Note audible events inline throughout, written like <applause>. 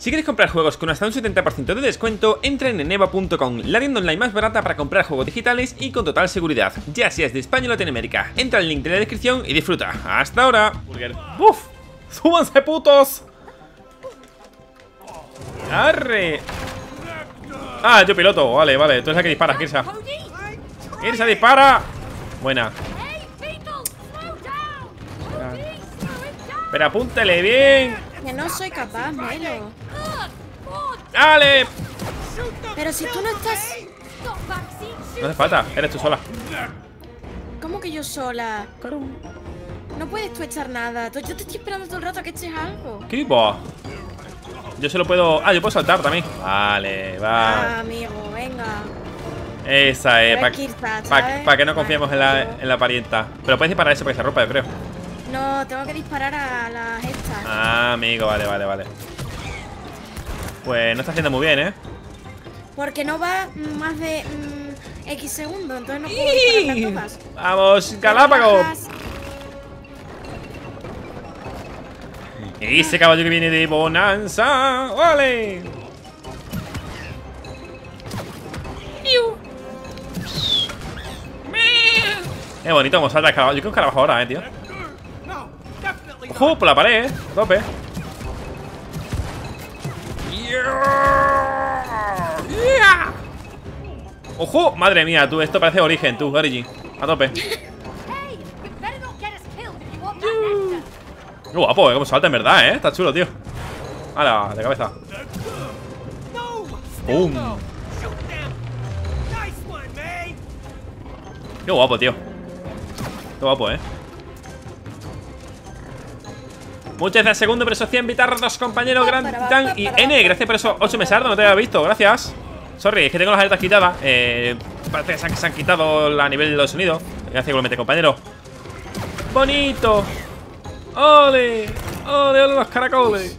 Si quieres comprar juegos con hasta un 70% de descuento, entra en eneva.com, la tienda online más barata para comprar juegos digitales y con total seguridad, ya seas de España o Latinoamérica. Entra al link de la descripción y disfruta. ¡Hasta ahora! Burger. ¡Uf! ¡Súbanse, putos! ¡Arre! Ah, yo piloto, vale, vale. Tú eres la que disparas, Kirsa. ¡Kirsa dispara! Buena. Pero apúntale bien. Que no soy capaz, Melo. ¡Dale! Pero si tú no estás... No hace falta, eres tú sola. ¿Cómo que yo sola? No puedes tú echar nada. Yo te estoy esperando todo el rato a que eches algo. ¿Qué va? Yo se lo puedo... Ah, yo puedo saltar también. Vale, va. Ah, amigo, venga. Esa es, para Kirsta, pa, pa que no confiemos en la, en la parienta. Pero puedes disparar eso para que se rompa, yo creo. No, tengo que disparar a las estas. Ah, amigo, vale, vale, vale. Pues no está haciendo muy bien, ¿eh? Porque no va más de mm, X segundos, entonces no puedo disparar tanto más. ¡Vamos, Galápagos! Ese caballo que viene de Bonanza. ¡Vale! Qué bonito como salta el caballo. Yo quiero un carabajo ahora, eh, tío. ¡Ojo! Por la pared, eh. A tope. Yeah. ¡Ojo! Madre mía, tú, esto parece origen, tú, Origin. A tope. <laughs> Qué guapo, eh, como salta en verdad, eh. Está chulo, tío. ¡Hala! De cabeza. ¡Pum! Qué guapo, tío. Qué guapo, eh. Muchas gracias, segundo, por esos 100 bitardos, compañero, Gran Titán y N. Gracias por esos 8 mesardos, no te había visto, gracias. Sorry, es que tengo las alertas quitadas. Eh, parece que se han, quitado la nivel de los sonidos. Gracias igualmente, compañero. ¡Bonito! ¡Ole! ¡Ole, ole los caracoles!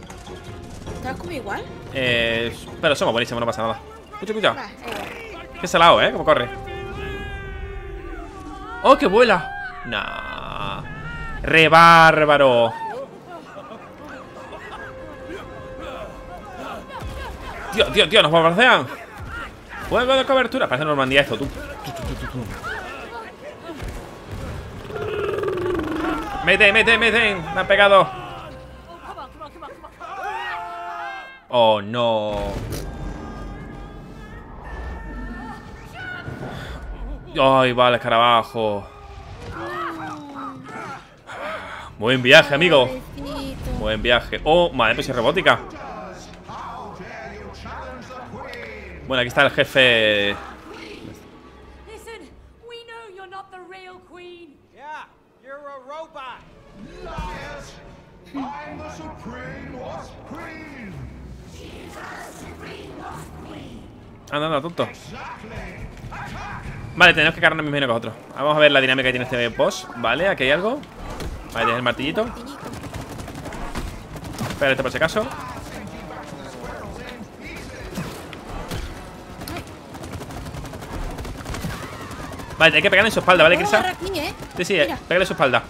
¿Te como igual? Eh, pero somos buenísimos, no pasa nada. Va, eh, Qué salado, ¿eh? Cómo corre. ¡Oh, que vuela! Nah. ¡Re bárbaro! Tío, tío, tío, nos bombardean. Fuego de cobertura. Parece Normandía esto, tú. Mete, mete, mete. Me han pegado. Oh, no. Ay, vale, escarabajo. Buen viaje, amigo. Buen viaje. Oh, madre, pues es robótica. Bueno, aquí está el jefe. Anda, anda, tonto. Vale, tenemos que cargarnos mismo que nosotros. Vamos a ver la dinámica que tiene este boss. Vale, aquí hay algo. Vale, tienes el martillito. Espérate por si acaso. Vale, hay que pegarle en su espalda, ¿vale, aquí, ¿eh? Sí, sí, Mira. pégale en su espalda.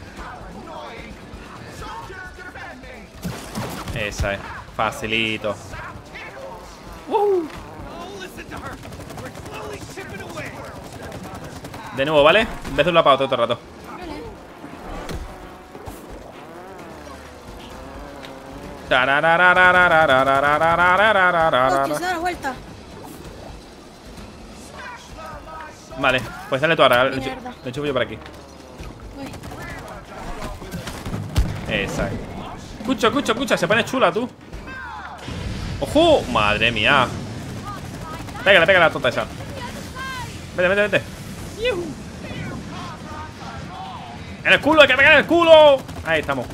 Esa es. Facilito. Away. De nuevo, ¿vale? En vez de un otro todo el rato. Hostia, Vale, pues dale tú ahora. Lo lo enchufo yo por aquí. Es. Escucha, escucha, escucha. Se pone chula, tú. ¡Ojo! Madre mía. Pégale, pégale a la tonta esa. Vete, vete, vete. ¡En el culo! ¡Hay que pegar en el culo! Ahí estamos.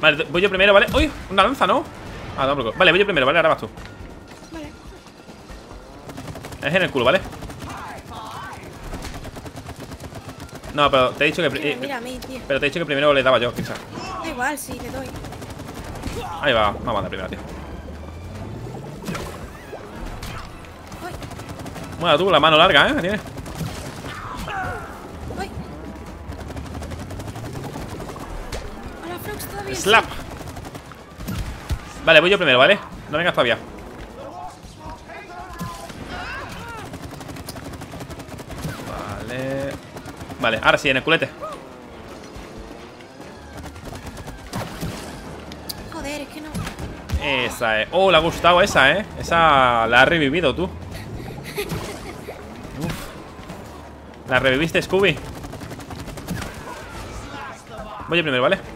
Vale, voy yo primero, ¿vale? ¡Uy! Una lanza, ¿no? Ah, no, bloco. Vale, voy yo primero, ¿vale? Ahora vas tú. Vale. Es en el culo, ¿vale? No, pero te he dicho que... Mira, mira a mí, tío. Pero te he dicho que primero le daba yo, quizás. Da igual, sí, le doy. Ahí va, vamos a dar primero, tío. Bueno, tú, la mano larga, ¿eh? Tienes. Slap. Vale, voy yo primero, ¿vale? No vengas todavía. Vale. Vale, ahora sí, en el culete. Joder, es que no. Esa es. Oh, le ha gustado esa, ¿eh? Esa la ha revivido tú. <laughs> Uf. La reviviste, Scooby. Voy yo primero, ¿vale?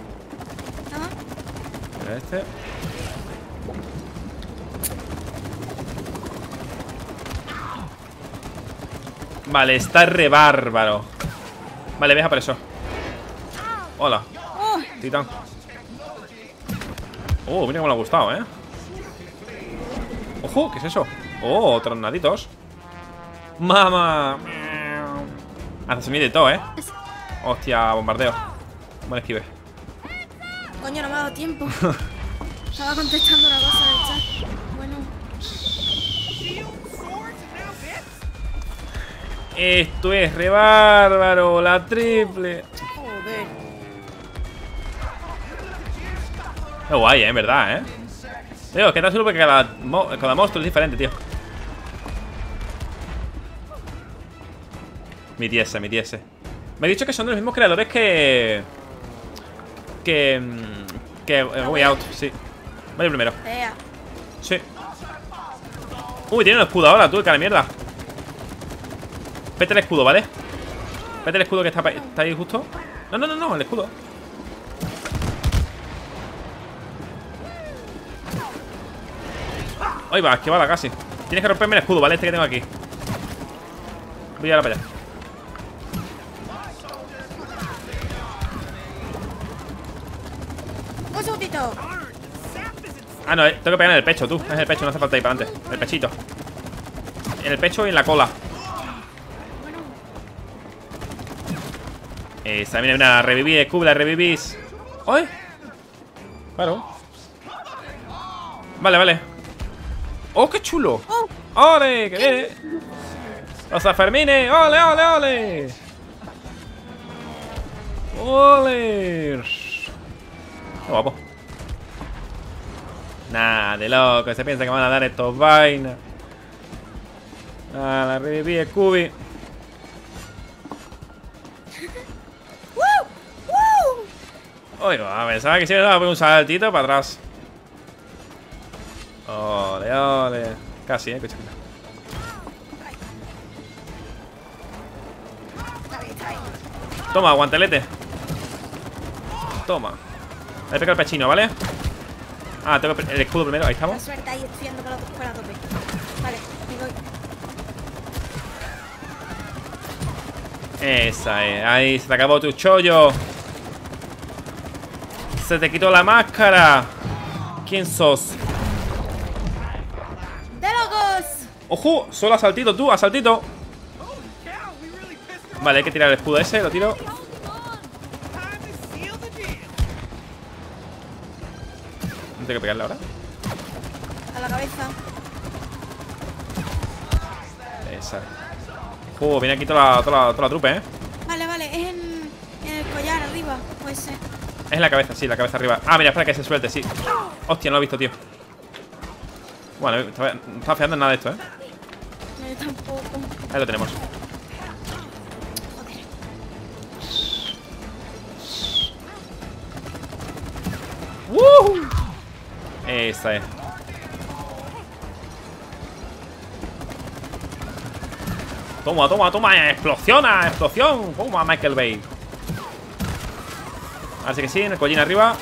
Vale, está re bárbaro. Vale, deja por eso. Hola, titán. Oh, mira cómo le ha gustado, ¿eh? Ojo, ¿qué es eso? Oh, tornaditos. Mamá. Hace de todo, ¿eh? Hostia, bombardeo. Buen esquive. coño, no me ha dado tiempo. <laughs> Estaba contestando una cosa en el chat. Bueno? Esto es re bárbaro, la triple. joder. Qué guay, ¿eh? En verdad, ¿eh? Tío, es que está porque cada, mo- cada monstruo es diferente, tío. Mi 10, mi 10. Me he dicho que son de los mismos creadores que. Que. mm, Que. eh, Way Out, sí. Yo primero. Sí. Uy, tiene un escudo ahora, tú, cara de mierda. Vete el escudo, ¿vale? Vete el escudo que está, está ahí justo. No, no, no, no, el escudo. Ahí va, esquivala casi. Tienes que romperme el escudo, ¿vale? Este que tengo aquí. Voy ahora para allá. Un segundito. Ah, no, eh, tengo que pegar en el pecho, tú. Es en el pecho, no hace falta ir para adelante. El pechito. En el pecho y en la cola. Esa, mira, mira, reviví, Scooby, la revivís. ¡Ay! Claro. Vale, vale. ¡Oh, qué chulo! Oh, ¡Ole! ¡Qué bien! eh! ¡Los Fermines! ¡Ole, ole, ole! ¡Ole! Nah, de loco, se piensa que van a dar estos vainas. Ah, la reviví, Scooby. <laughs> Oiga, pensaba que si me daba un saltito para atrás. Ole, ole. Casi, eh, escucha. Toma, guantelete. Toma. Ahí pega el pechino, ¿vale? Ah, tengo el escudo primero, ahí estamos. suerte ahí estoy yendo con la con la tope. Vale, me voy. Esa es, ahí se te acabó tu chollo. Se te quitó la máscara. ¿Quién sos? ¡De locos! ¡Ojo! Solo asaltito, tú, asaltito. Vale, hay que tirar el escudo ese, lo tiro. Tengo que pegarle ahora. A la cabeza. Esa. Oh, viene aquí toda la, toda la, toda la trupe, ¿eh? Vale, vale, es en, en el collar arriba. Puede ser. Es en la cabeza, sí, la cabeza arriba. Ah, mira, espera que se suelte, sí. Hostia, no lo he visto, tío. Bueno, estaba- no estaba fiando en nada de esto, ¿eh? No, yo tampoco. Ahí lo tenemos. Esa es. Toma, toma, toma. Explosiona, explosión. Toma, Michael Bay. Así que sí, en el collín arriba.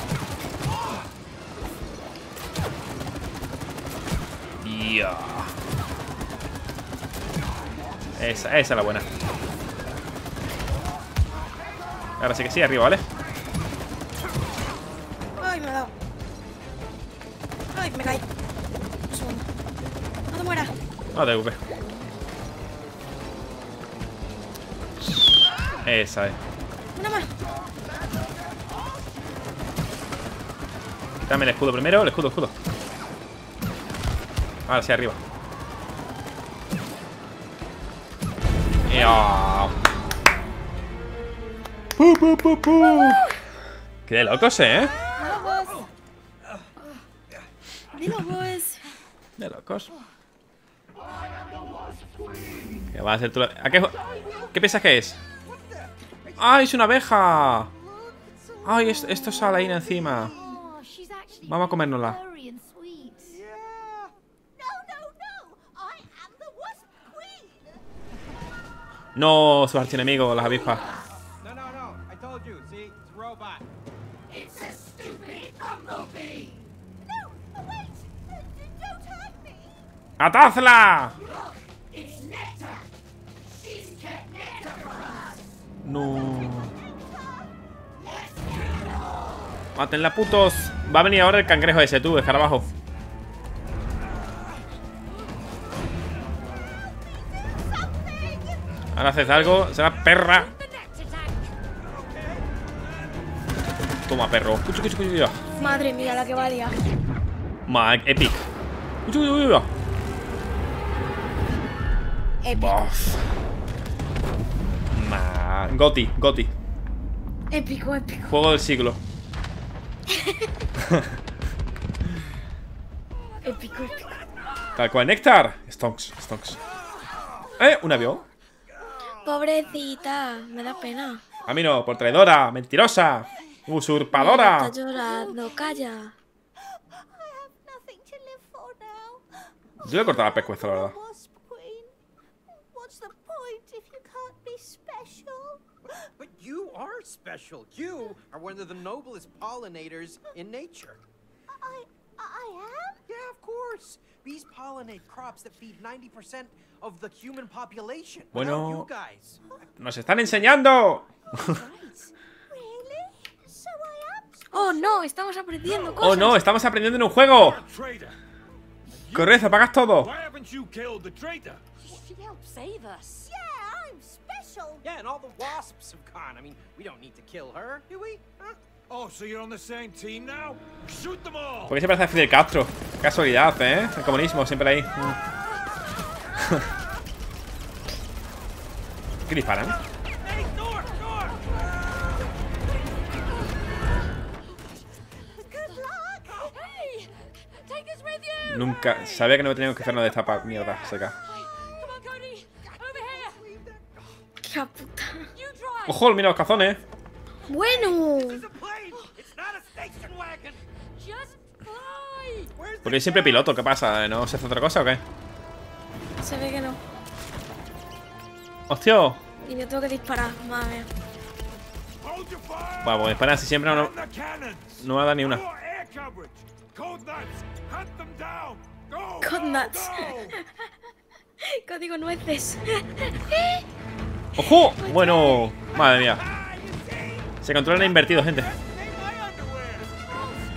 Ya. Esa, esa es la buena. Ahora sí que sí, arriba, ¿vale? No te ocupes. Esa es. Una más. Dame el escudo primero, el escudo, el escudo. Ahora hacia arriba. Oh. ¡Pu, pu, pu, qué locos, eh! ¡De locos! ¡De locos! ¿Qué va a hacer la- ¿A qué, ¿Qué piensas que es? ¡Ay, es una abeja! ¡Ay, es- esto sale ahí encima! Vamos a comérnosla. No, su archienemigo, las avispas. No, No. Mátenla, putos. Va a venir ahora el cangrejo ese, tú, escarabajo. Ahora haces algo, será perra. Toma, perro. Cuchu, cuchu, cuchu, cuchu. Madre mía, la que valía. Ma, epic. Cuchu, cuchu, cuchu. Épico. Bof. Ma, Goti, Goti. Épico, épico. Juego del siglo. Épico, épico. Tal cual, Néctar. Stonks, Stonks. Eh, un avión. Pobrecita, me da pena. A mí no, por traidora, mentirosa, usurpadora. Está llorando, calla. Yo le he cortado la pescueza, la verdad. You are special. You are one of the noblest pollinators in nature. I I am? Yeah, of course. Bees pollinate crops that feed 90% of the human population. Bueno. You guys. ¡Nos están enseñando! Oh no, estamos aprendiendo ¡Oh cosas. no! ¡Estamos aprendiendo en un juego! Traitor! ¡Corred, apagas todo! I'm special. Yeah, and all the wasps have gone. I mean, we don't need to kill her, do we? Huh? Oh, so you're on the same team now? Shoot them all! ¿Por qué siempre hace Fidel Castro? Casualidad, ¿eh? El comunismo, siempre ahí. <laughs> ¿Qué disparan? Nunca. Sabía que no teníamos que hacernos de esta pa- mierda seca. Hija puta. ¡Ojo! Mira los cazones! Bueno. Porque siempre piloto, ¿qué pasa? ¿No se hace otra cosa o qué? Se ve que no. ¡Hostia! Y yo tengo que disparar, madre mía. Bueno, pues espera, si siempre no, no me va a dar ni una. More air coverage! Code nuts! Hunt them down! Go! Code go, nuts. go! Código nueces. <laughs> ¡Ojo! Bueno, madre mía. Se controlan invertidos, gente.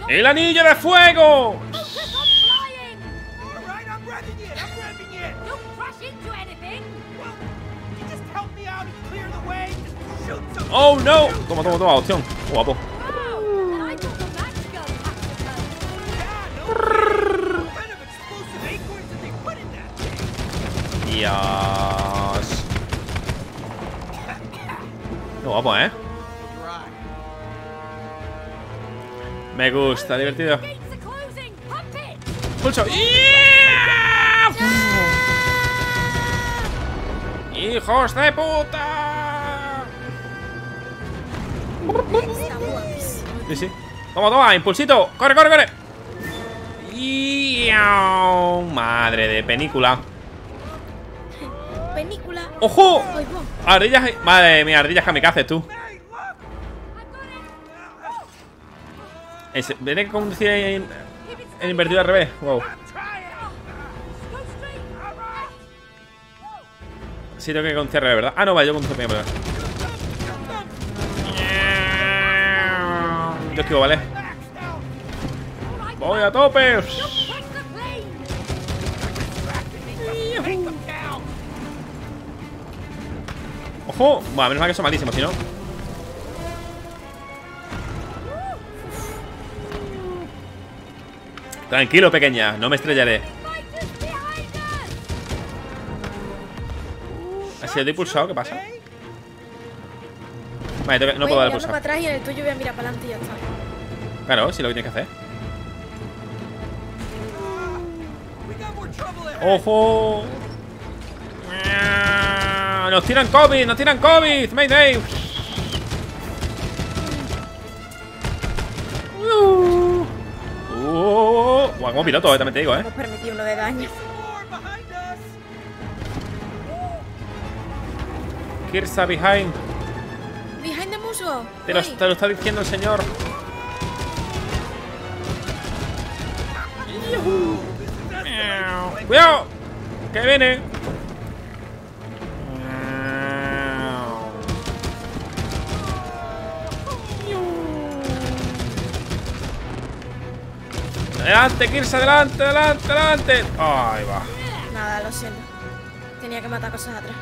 ¡El anillo de fuego! Focus on flying. All right, I'm revving it! Guapo, ¿eh? Me gusta, divertido. Pulso. ¡Yeah! ¡Hijos de puta! Sí, sí. Toma, toma, impulsito. ¡Corre, corre, corre! Madre de película. Película. ¡Ojo! Ardillas. Madre mía, ardillas kamikazes, tú. Tiene que conducir en, invertido al revés. Wow. Sí, tengo que conducir al revés, ¿verdad? Ah, no, vale, yo conduzco primero, ¿verdad? Yo esquivo, ¿vale? Voy a tope. ¡Ojo! Bueno, menos mal que son malísimos, si no. Tranquilo, pequeña, no me estrellaré. Us. ¿Ha sido de pulsado? ¿Qué pasa? Vale, tengo que- no Voy puedo dar mirando pulsado. para atrás y en el tuyo voy a mirar para adelante y ya está. Claro, sí lo que tienes que hacer. ¡Ojo! ¡Nos tiran COVID! ¡Nos tiran COVID! ¡Mayday! Uh. Uh. Como piloto, eh, también te digo, eh. Hemos permitido uno de daño. Kirsa behind. Behind the muso. Te lo, Uy, te lo está diciendo el señor. ¡Cuidado! ¡Que viene! ¡Adelante, Kirsa! ¡Adelante, adelante, adelante! ¡Ahí va! Nada, lo siento. Tenía que matar cosas atrás.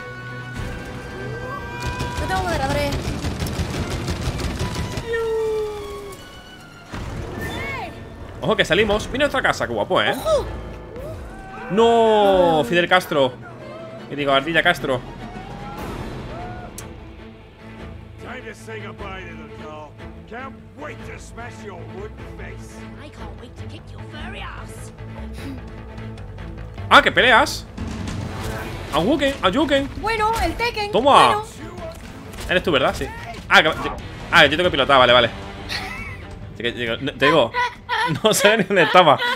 No tengo moderadores. Ojo que salimos. Vine a otra casa, qué guapo, ¿eh? No, Fidel Castro. Y digo, Ardilla Castro. Can't wait to smash your wooden face. I can't wait to kick your furry ass. <laughs> Ah, que peleas. Ayuken, Ayuken. Bueno, el Tekken. Toma. Bueno. Eres tú, ¿verdad? Sí. Ah, que, yo- ah, yo tengo que pilotar, vale, vale. Que- digo, no- Te digo, no sé ni dónde estaba. <laughs>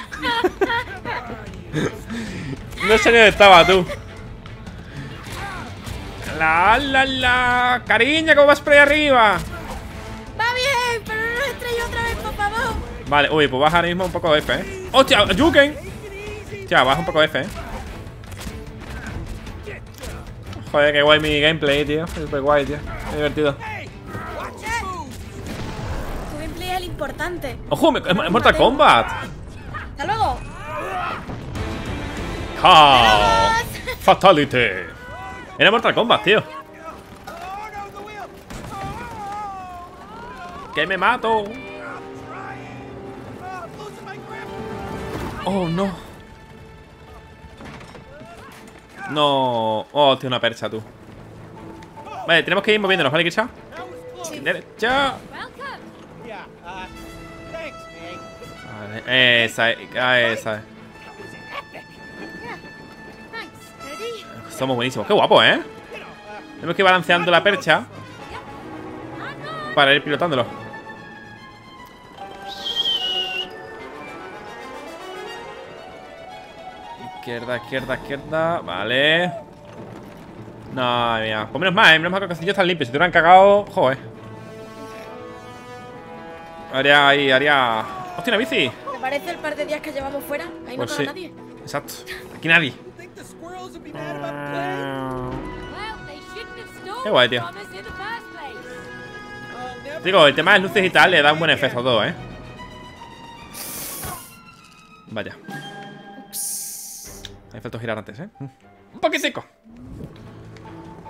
No sé ni dónde estaba tú. La, la, la. Cariño, ¿cómo vas por ahí arriba? Vale, uy, pues baja ahora mismo un poco de F, ¿eh? ¡Hostia! ¡Ayuken! Hostia, baja un poco de F, ¿eh? Joder, qué guay mi gameplay, tío. Es súper guay, tío. Qué divertido. Tu gameplay es el importante. ¡Ojo! me- ¡Es Mortal Kombat! ¡Hasta luego! ¡Ja! ¡Fatality! Era Mortal Kombat, tío. ¡Que me mato! ¡Oh, no! No. Oh, tiene una percha, tú. Vale, tenemos que ir moviéndonos, ¿vale, close. Derecha. Vale, esa es. ah, esa es. Somos buenísimos. Qué guapo, ¿eh? Tenemos que ir balanceando la percha para ir pilotándolo. Izquierda, izquierda, izquierda. Vale. No, mía. Pues menos mal, ¿eh? Menos mal que el castillo está limpio. Si te hubieran cagado. Joder. Haría ahí, haría. ¡Hostia, una bici! ¿Te parece el par de días que llevamos fuera? Ahí no Pues para sí. nadie. Exacto. Aquí nadie. Qué guay, tío. Digo, el tema de luces y tal le da un buen efecto a todo, ¿eh? Vaya. Hay efectos girantes, ¿eh? Un poquitico.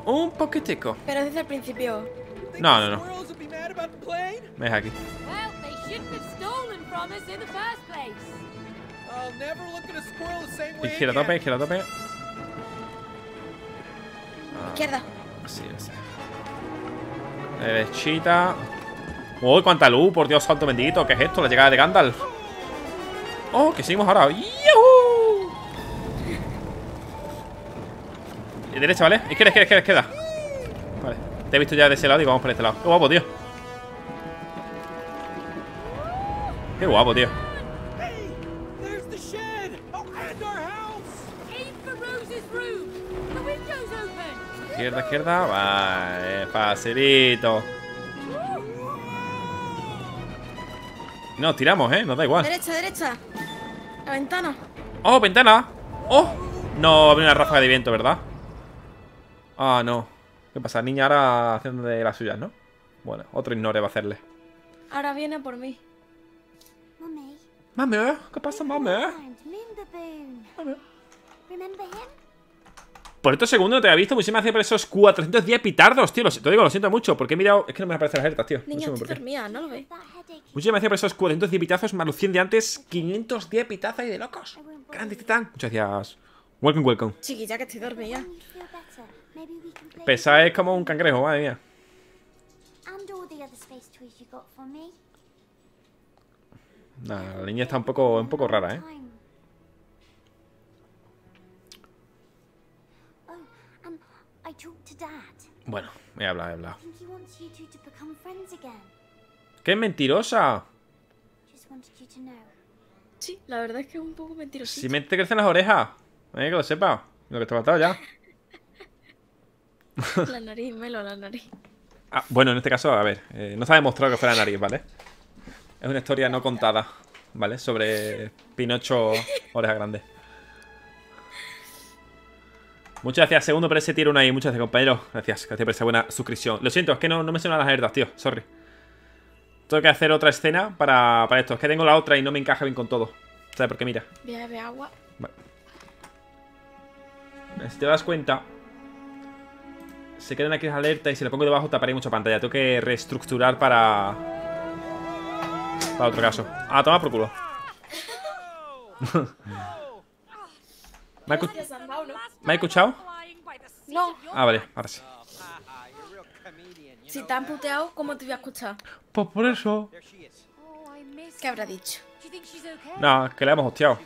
Un poquitico. Pero desde el principio. No, no, no. Me deja aquí. Well, they shouldn't have stolen from us in the first place. I'll never look at a squirrel the same way Izquierda tope, izquierda tope. Izquierda. Así es. Derechita. Uy, cuánta luz, por Dios santo bendito. ¿Qué es esto? La llegada de Gandalf. Oh, que seguimos ahora. ¡Yuhu! Derecha, ¿vale? Izquierda, izquierda, izquierda, izquierda. Vale. Te he visto ya de ese lado y vamos por este lado. Qué guapo, tío. Qué guapo, tío. Izquierda, izquierda. Vale, facilito. No, tiramos, ¿eh? Nos da igual. Derecha, derecha. La ventana. ¡Oh, ventana! ¡Oh! No, abre una ráfaga de viento, ¿verdad? Ah, no. ¿Qué pasa? Niña ahora haciendo de las suyas, ¿no? Bueno, otro ignore va a hacerle. Ahora viene por mí. Mami, ¿eh? ¿qué pasa, mami? eh? Mami. Remember him? Por estos segundos no te había visto. Muchísimas gracias por esos 410 pitardos, tío. Lo, te digo, lo siento mucho. Porque he mirado. Es que no me aparecen las alertas, tío. No Niña, sé por qué. ¿no lo headache. Muchísimas gracias por esos 410 pitazos. Más los 100 de antes. 510 pitazos y de locos. Grande titán. Muchas gracias. Welcome, welcome. Chiquilla, que estoy dormida. Pesa es como un cangrejo, madre mía. Nah, la niña está un poco, un poco rara, ¿eh? Time. I talked to Dad. Bueno, he hablado, he hablado. He. ¡Qué mentirosa! Just wanted you to know. Sí, la verdad es que es un poco mentiroso. Si me te crecen las orejas. Eh, que lo sepa. Lo que te ha faltado ya. <laughs> <laughs> La nariz, Melo, la nariz. Ah, bueno, en este caso, a ver, eh, no se ha demostrado que fuera nariz, ¿vale? Es una historia no contada, ¿vale? Sobre Pinocho orejas grandes. Muchas gracias, segundo por ese tiro uno ahí. Muchas gracias, compañero. Gracias, gracias por esa buena suscripción. Lo siento, es que no, no me suenan las alertas, tío. Sorry. Tengo que hacer otra escena para, para esto. Es que tengo la otra y no me encaja bien con todo. ¿Sabes por qué? Mira. Voy a beber agua. Si te das cuenta, se quedan aquí las alertas y si le pongo debajo taparé mucha pantalla. Tengo que reestructurar para. Para otro caso. Ah, toma por culo. <laughs> ¿Me ha. ¿Me ha escuchado? No. Ah, vale, ahora sí. Si te han puteado, ¿cómo te voy a escuchar? Pues por eso. ¿Qué habrá dicho? No, que le hemos hostiado.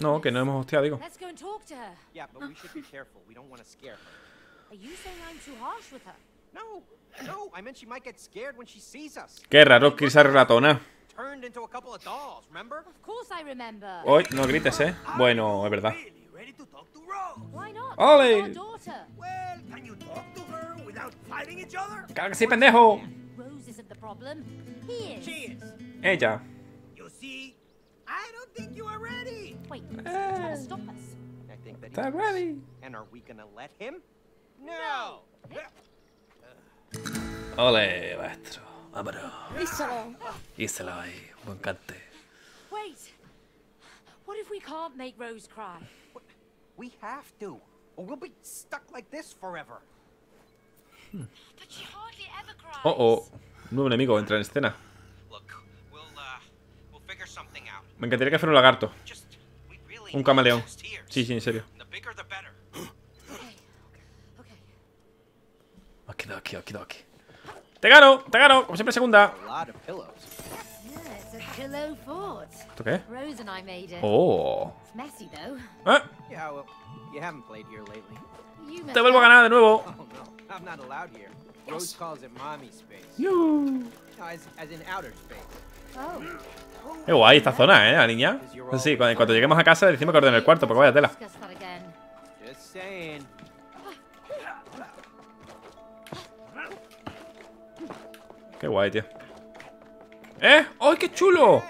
No, que no hemos hostiado, digo. Let's go and talk to her. Yeah, but we should be careful. We don't want to scare her. Are you saying I'm too harsh with her? No, no. I meant she might get scared when she sees us. Qué raro que esa ratona. Turned into a couple of dolls, remember? Of course I remember. Hoy, no grites, eh. Bueno, es verdad. Really ready to talk to Rose? Why not? Ole. She's our daughter. Well, can you talk to her without fighting each other? Claro que sí, pendejo. Rose isn't the problem. He is. She is. Ella. You see, I don't think you are ready. Wait, so he's trying to stop us. I think that he Está ready. And are we gonna let him? No. Ole, maestro. Vámonos. Díselo. Díselo ahí. Buen cante. Wait. What if we can't make Rose cry? We have to, or we'll be stuck like this forever. But she hardly ever cries. Oh, oh. Un nuevo enemigo entra en escena. Look, we'll uh, we'll figure something out. Me encantaría que fuera un lagarto. Un camaleón. Sí, sí, en serio. Okay. Okay. Okidoki, okidoki. ¡Te gano! ¡Te gano! Como siempre, segunda. ¿Esto qué? Rose and I made it. Oh. ¿Eh? Te vuelvo a ganar de nuevo. Oh Oh. Qué guay esta zona, ¿eh, la niña? Sí, cuando, cuando lleguemos a casa le decimos que ordene el cuarto, porque vaya tela. Qué guay, tío. ¿Eh? ¡Ay, qué chulo!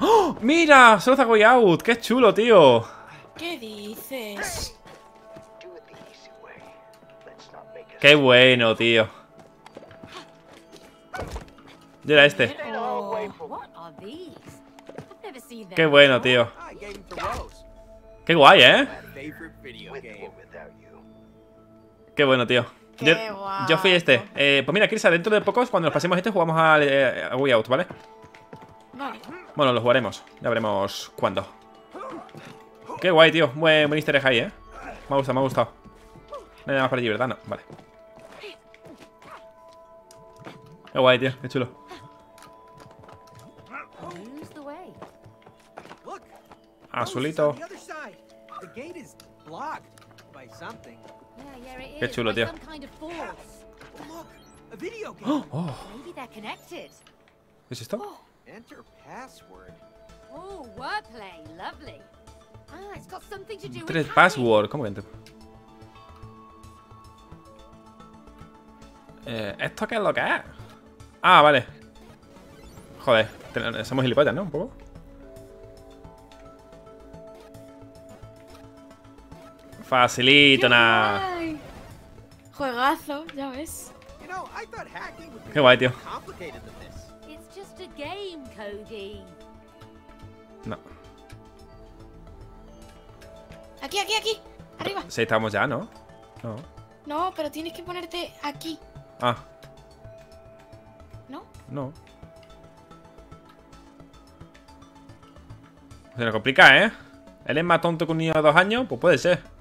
¡Oh! ¡Mira! Solo Zagoy Out. ¡Qué chulo, tío! ¿Qué dices? ¡Qué bueno, tío! Yo era este. Them. ¡Qué bueno, tío! ¡Qué guay, eh! ¡Qué bueno, tío! Yo, fui este. Eh, pues mira, Kirsa, dentro de pocos, cuando nos pasemos este, jugamos a, eh, a Way Out, ¿vale? Bueno, lo jugaremos. Ya veremos cuándo. Qué guay, tío. Buen, buen easter egg ahí, ¿eh? Me ha gustado, me ha gustado. No hay nada más por allí, ¿verdad? No, vale. Qué guay, tío. Qué chulo. Wordplay, lovely. Ah, it's got something to do with Tres password. ¿Cómo que enter? Eh, ¿Esto qué es lo que es? Ah, vale. Joder, somos gilipollas, ¿no? Un poco. Facilito, nada. Juegazo, ya ves. Qué guay, tío. No. Aquí, aquí, aquí. Arriba. Sí, estamos ya, ¿no? No. No, pero tienes que ponerte aquí, Ah, ¿no? no. Se nos complica, ¿eh? ¿Él es más tonto que un niño de dos años? Pues puede ser.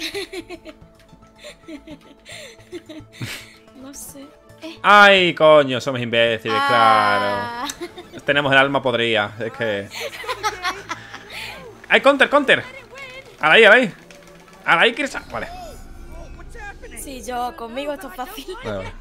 <laughs> No sé. Eh. ¡Ay, coño! Somos imbéciles, Ah. claro. Tenemos el alma podrida. Es que. <laughs> ¡Ay, counter, counter! Ahí, ahí. Ahí, Kirsa. Vale. Sí, yo conmigo esto es fácil. Vale, vale.